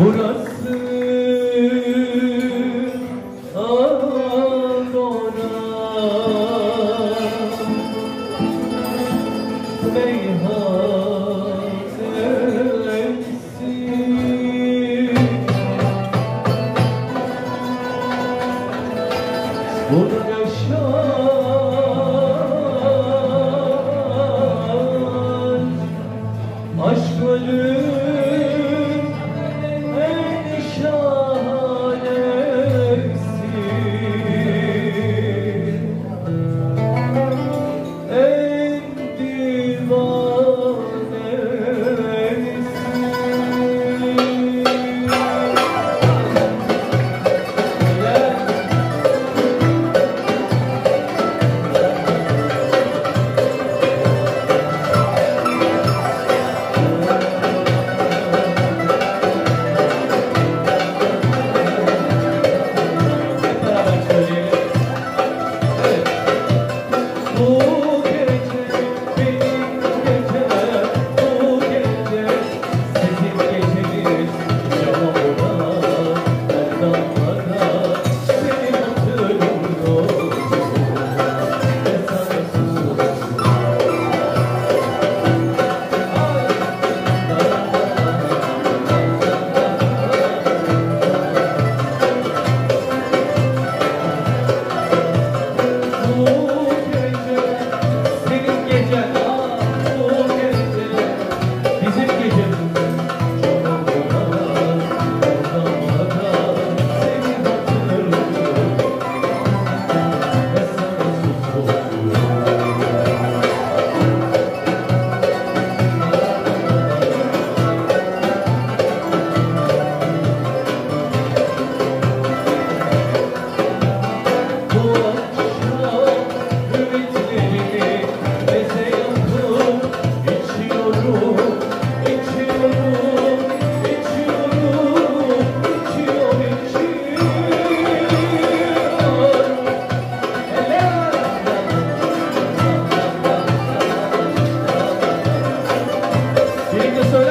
Burası Adana Meyhan sensin. Burada Aşk ölür. amor. Take the